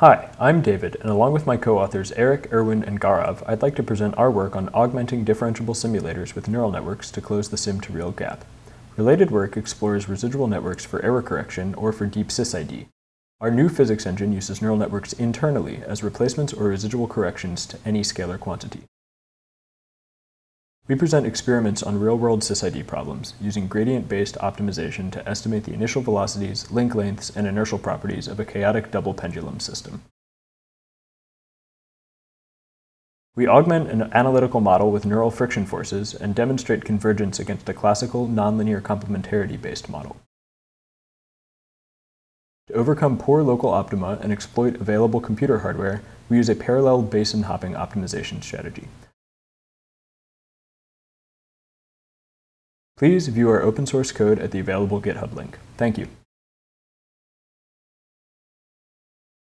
Hi, I'm David, and along with my co-authors Eric, Erwin, and Gaurav, I'd like to present our work on augmenting differentiable simulators with neural networks to close the sim-to-real gap. Related work explores residual networks for error correction or for deep sysid. Our new physics engine uses neural networks internally as replacements or residual corrections to any scalar quantity. We present experiments on real-world sysid problems using gradient-based optimization to estimate the initial velocities, link lengths, and inertial properties of a chaotic double pendulum system. We augment an analytical model with neural friction forces and demonstrate convergence against a classical nonlinear complementarity-based model. To overcome poor local optima and exploit available computer hardware, we use a parallel basin hopping optimization strategy. Please view our open source code at the available GitHub link. Thank you.